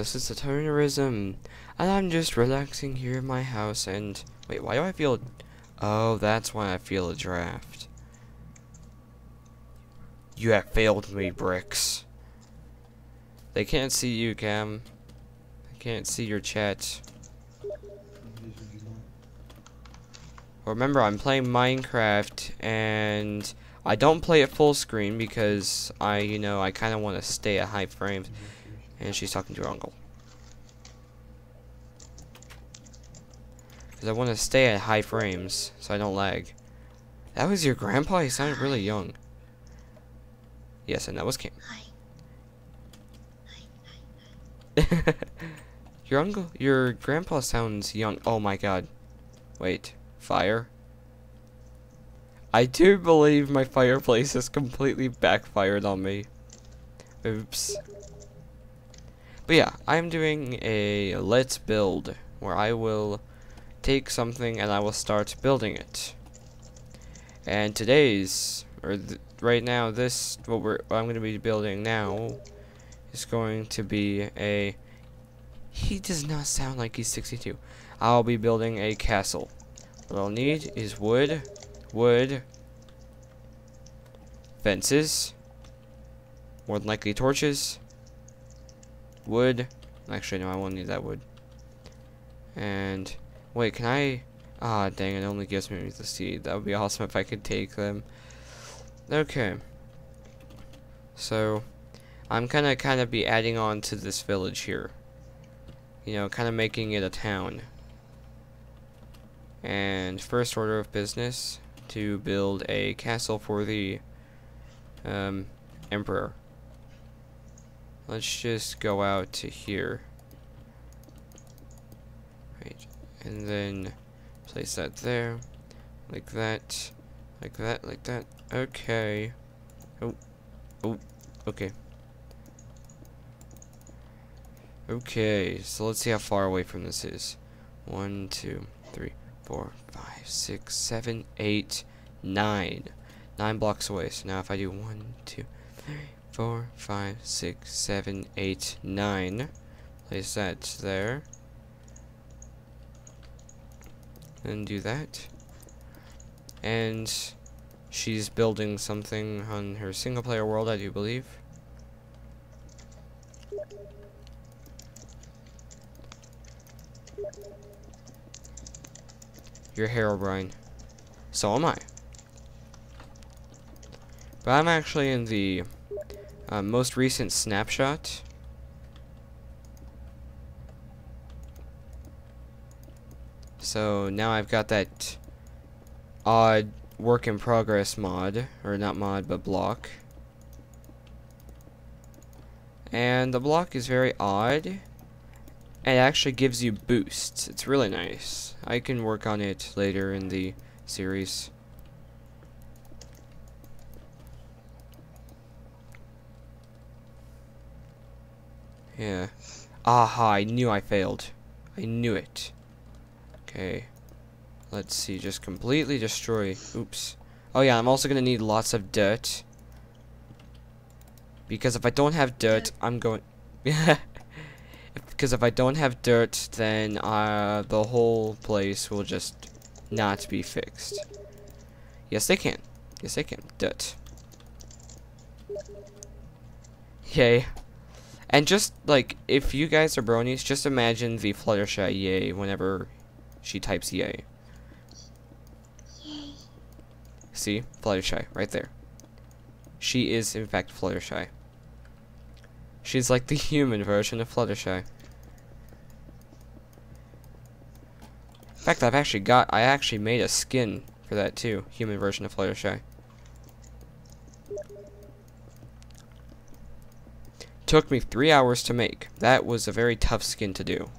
this is the Tonerism, and I'm just relaxing here in my house, and... Wait, why do I feel... Oh, that's why I feel a draft. You have failed me, Bricks. They can't see you, Cam. They can't see your chat. Remember, I'm playing Minecraft, and I don't play it full screen because I, you know, I kind of want to stay at high frames. And she's talking to her uncle. Because I want to stay at high frames so I don't lag. That was your grandpa? He sounded really young. Yes, and that was Kim. your uncle, your grandpa sounds young. Oh my god. Wait, fire? I do believe my fireplace has completely backfired on me. Oops. But yeah, I'm doing a let's build where I will take something and I will start building it. And today's, or right now, this, what, we're, what I'm going to be building now is going to be a, he does not sound like he's 62. I'll be building a castle. What I'll need is wood, wood, fences, more than likely torches, wood. Actually, no, I won't need that wood. And, wait, can I... Ah, dang, it only gives me the seed. That would be awesome if I could take them. Okay. So, I'm gonna kind of be adding on to this village here. You know, kind of making it a town. And first order of business to build a castle for the um, emperor. Let's just go out to here. Right, and then place that there, like that, like that, like that. Okay. Oh, oh, okay. Okay, so let's see how far away from this is. One, two, three, four, five, six, seven, eight, nine. Nine blocks away. So now if I do one, two, three, four, five, six, seven, eight, nine. Place that there. And do that. And she's building something on her single player world, I do believe. You're Herobrine. So am I. But I'm actually in the uh, most recent snapshot. So now I've got that odd work in progress mod, or not mod, but block. And the block is very odd. It actually gives you boosts. It's really nice. I can work on it later in the series. Yeah. Aha, I knew I failed. I knew it. Okay. Let's see, just completely destroy. Oops. Oh yeah, I'm also gonna need lots of dirt. Because if I don't have dirt, I'm going... Yeah. Because if I don't have dirt, then uh, the whole place will just not be fixed. Yes, they can. Yes, they can. Dirt. Yay. And just, like, if you guys are bronies, just imagine the Fluttershy yay whenever she types yay. Yay. See? Fluttershy, right there. She is, in fact, Fluttershy. She's like the human version of Fluttershy. In fact, I've actually got, I actually made a skin for that too. Human version of Fluttershy. Took me three hours to make. That was a very tough skin to do.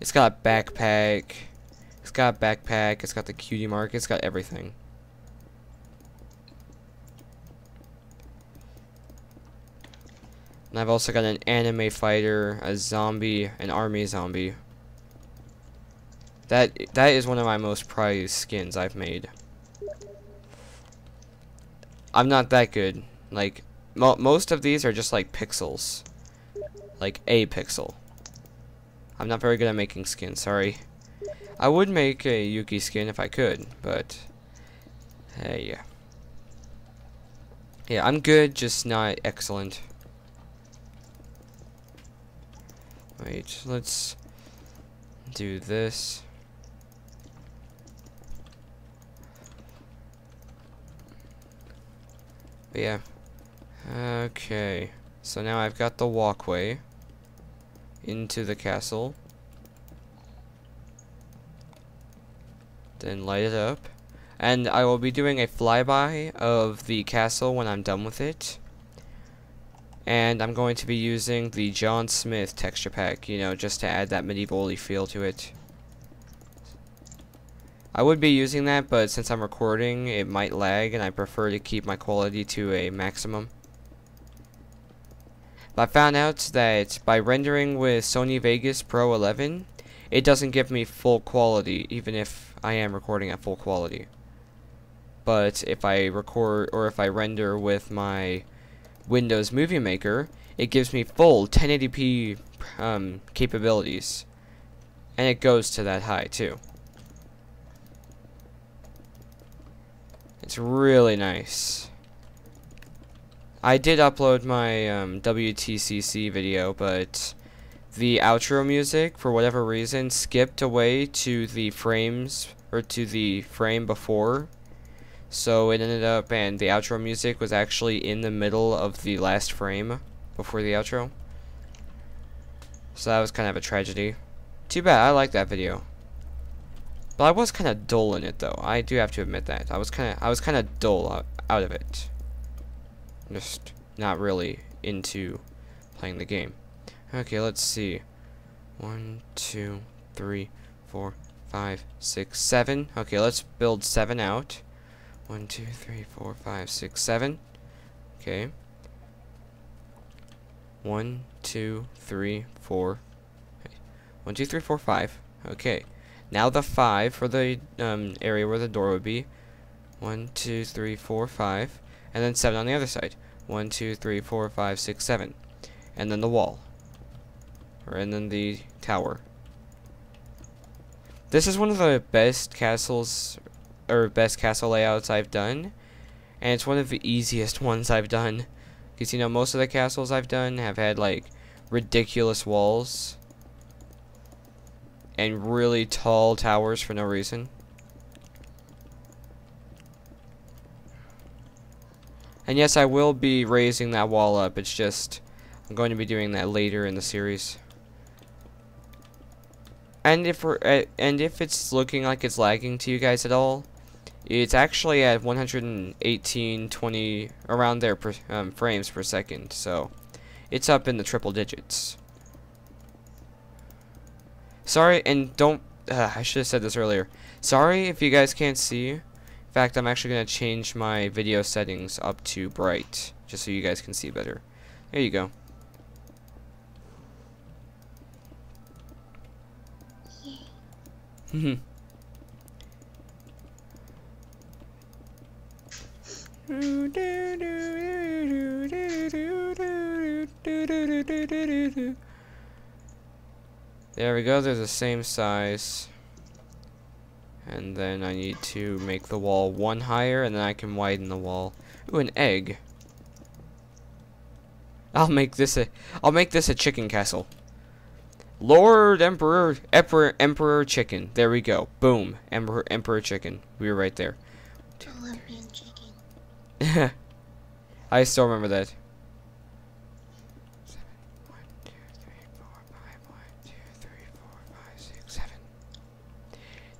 It's got a backpack. It's got backpack. It's got the cutie mark. It's got everything. And I've also got an anime fighter, a zombie, an army zombie. That that is one of my most prized skins I've made. I'm not that good. Like Mo most of these are just like pixels. Like a pixel. I'm not very good at making skins, sorry. I would make a Yuki skin if I could, but hey, yeah. Yeah, I'm good, just not excellent. Wait, let's do this. But yeah. Okay. So now I've got the walkway into the castle. Then light it up. And I will be doing a flyby of the castle when I'm done with it. And I'm going to be using the John Smith texture pack, you know, just to add that medieval feel to it. I would be using that, but since I'm recording, it might lag, and I prefer to keep my quality to a maximum. I found out that by rendering with Sony Vegas Pro 11, it doesn't give me full quality, even if I am recording at full quality. But if I record, or if I render with my Windows Movie Maker, it gives me full 1080p um, capabilities. And it goes to that high, too. It's really nice. I did upload my um, WTCC video, but the outro music, for whatever reason, skipped away to the frames, or to the frame before. So it ended up, and the outro music was actually in the middle of the last frame before the outro. So that was kind of a tragedy. Too bad, I like that video. But I was kind of dull in it, though. I do have to admit that. I was kind of I was kind of dull out, out of it. Just not really into playing the game. Okay, let's see. One, two, three, four, five, six, seven. Okay, let's build seven out. One, two, three, four, five, six, seven. Okay. One, two, three, four. One, two, three, four, five. Okay. Now the 5 for the um, area where the door would be. One, two, three, four, five, And then 7 on the other side. One, two, three, four, five, six, seven, And then the wall. Or, and then the tower. This is one of the best castles, or best castle layouts I've done. And it's one of the easiest ones I've done. Because, you know, most of the castles I've done have had, like, ridiculous walls and really tall towers for no reason. And yes, I will be raising that wall up. It's just, I'm going to be doing that later in the series. And if we're, uh, and if it's looking like it's lagging to you guys at all, it's actually at 118, 20, around there per, um, frames per second. So, it's up in the triple digits. Sorry, and don't... Uh, I should have said this earlier. Sorry if you guys can't see. In fact, I'm actually going to change my video settings up to bright. Just so you guys can see better. There you go. Hmm. There we go, they're the same size. And then I need to make the wall one higher, and then I can widen the wall. Ooh, an egg. I'll make this a I'll make this a chicken castle. Lord Emperor Emperor Emperor Chicken. There we go. Boom. Emperor Emperor Chicken. We were right there. Olympian chicken. I still remember that.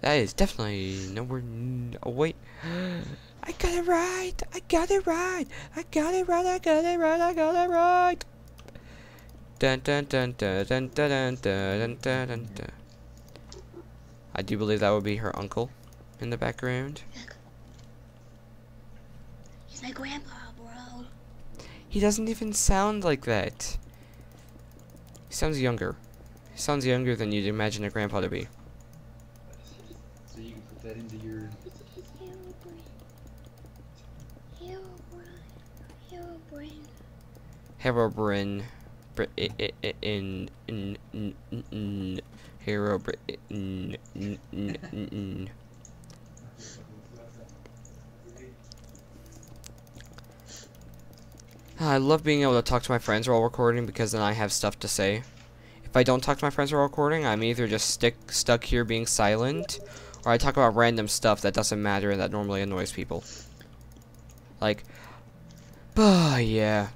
That is definitely nowhere. Oh wait, I got it right. I got it right. I got it right. I got it right. I got it right. Dun dun dun dun dun dun dun dun dun dun. dun. I do believe that would be her uncle in the background. He's my grandpa, bro. He doesn't even sound like that. He sounds younger. He sounds younger than you'd imagine a grandpa to be. So you can put that into your. Herobrine. Herobrine. Herobrine. In in in in- in hero Br- i- in in in in- in. I love being able to talk to my friends while recording because then I have stuff to say. If I don't talk to my friends while recording, I'm either just stick stuck here being silent, or I talk about random stuff that doesn't matter and that normally annoys people. Like, bah, yeah.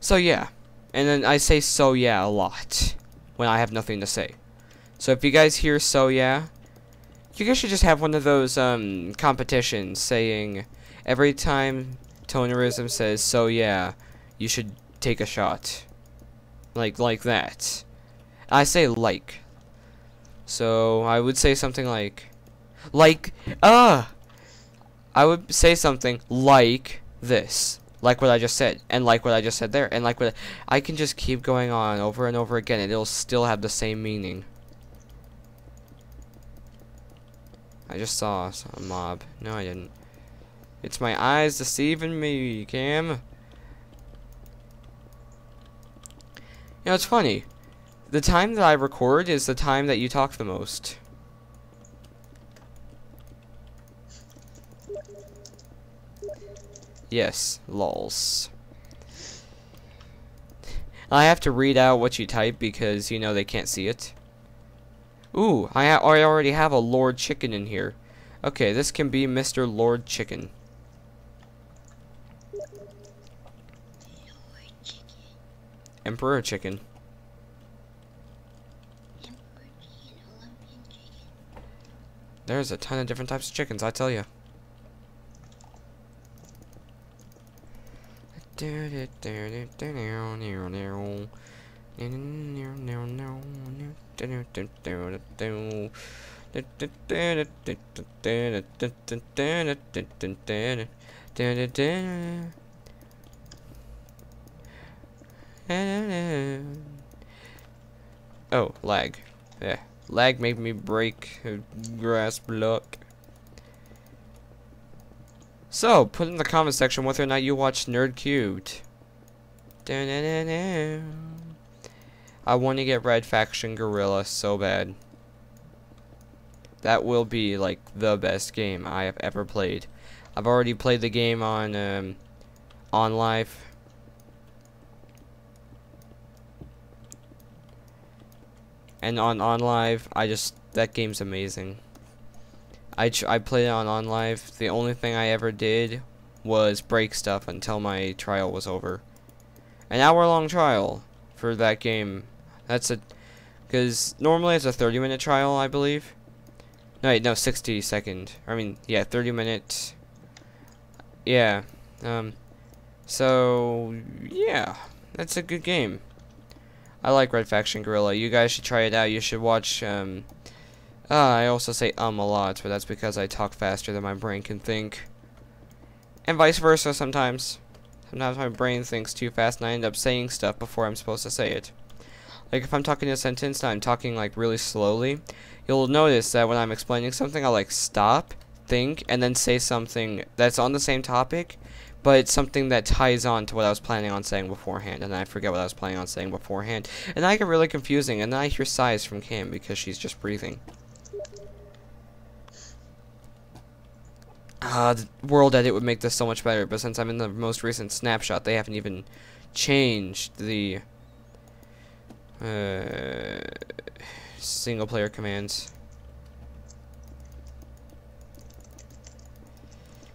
So yeah, and then I say so yeah a lot when I have nothing to say. So if you guys hear so yeah, you guys should just have one of those um competitions saying every time Tonerism says so yeah, you should take a shot. Like like that. I say like. So I would say something like like uh I would say something like this. Like what I just said, and like what I just said there, and like what I can just keep going on over and over again, and it'll still have the same meaning. I just saw a mob. No, I didn't. It's my eyes deceiving me, Cam. You know, it's funny. The time that I record is the time that you talk the most. Yes, lols. I have to read out what you type because, you know, they can't see it. Ooh, I, I already have a Lord Chicken in here. Okay, this can be Mr. Lord Chicken. Chicken. Emperor chicken. There's a ton of different types of chickens, I tell you. Oh, lag. Yeah. Lag made me break a grass block. So, put in the comment section whether or not you watched Nerd Cubed. Da-na-na-na. I want to get Red Faction Guerrilla so bad. That will be like the best game I have ever played. I've already played the game on um, OnLive. And on OnLive, I just that game's amazing. I I played it on OnLive. The only thing I ever did was break stuff until my trial was over. An hour long trial for that game. That's a because normally it's a 30 minute trial, I believe. No, wait, no, 60 second. I mean, yeah, 30 minutes. Yeah. Um. So yeah, that's a good game. I like Red Faction Guerrilla. You guys should try it out. You should watch. Um. Uh, I also say um a lot, but that's because I talk faster than my brain can think. And vice versa sometimes. Sometimes my brain thinks too fast and I end up saying stuff before I'm supposed to say it. Like if I'm talking a sentence and I'm talking like really slowly, you'll notice that when I'm explaining something I'll like stop, think, and then say something that's on the same topic, but it's something that ties on to what I was planning on saying beforehand, and I forget what I was planning on saying beforehand. And I get really confusing, and then I hear sighs from Cam because she's just breathing. Uh, World Edit would make this so much better, but since I'm in the most recent snapshot, they haven't even changed the uh, single player commands.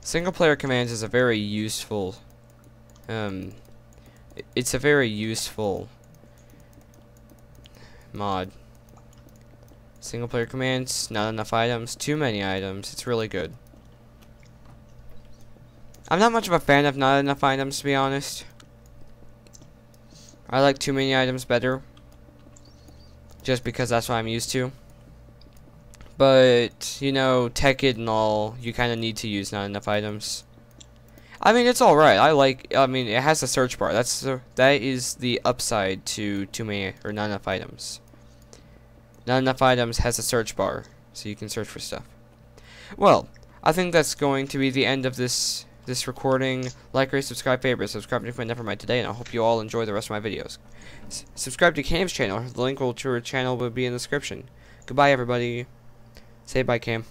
Single player commands is a very useful, um, it's a very useful mod. Single player commands, not enough items, too many items, it's really good. I'm not much of a fan of not enough items, to be honest. I like too many items better. Just because that's what I'm used to. But, you know, Tekkit and all, you kind of need to use not enough items. I mean, it's alright. I like, I mean, it has a search bar. That's that is the upside to too many, or not enough items. Not enough items has a search bar, so you can search for stuff. Well, I think that's going to be the end of this this recording. Like, rate, subscribe, favorite, subscribe to Never Mind today, and I hope you all enjoy the rest of my videos. S subscribe to Cam's channel. The link to her channel will be in the description. Goodbye, everybody. Say bye, Cam.